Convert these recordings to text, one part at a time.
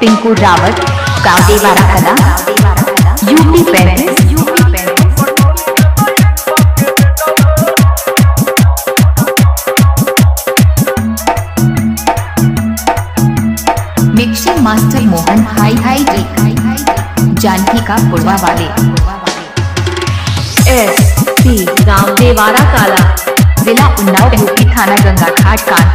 पिंकू रावत गाँव देवारा कला यूपी पैंतीस mixing master Mohan हाई हाई जी जानकी का पुड़वा वाले एस पी गाँव देवारा काला जिला उन्नाव यूपी थाना गंगा घाट कानपुर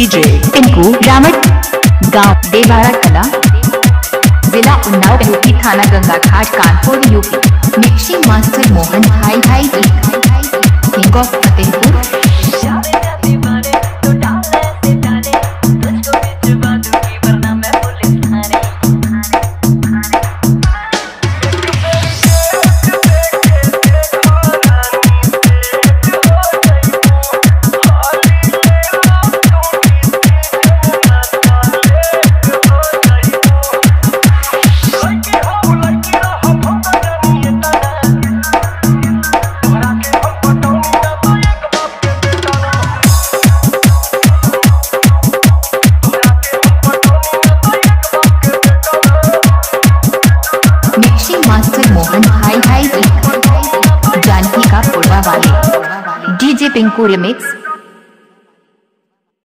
डीजे, टिंकू रामट गाँव देवारा कला, जिला उन्नाव यूपी थाना, Ganga Ghat, Kanpur, UP. Mixing master Mohan, भाई भाई king of Fatehpur mixing master Mohan high हाई जानकी का पुड़वा वाले। DJ Pinku remix.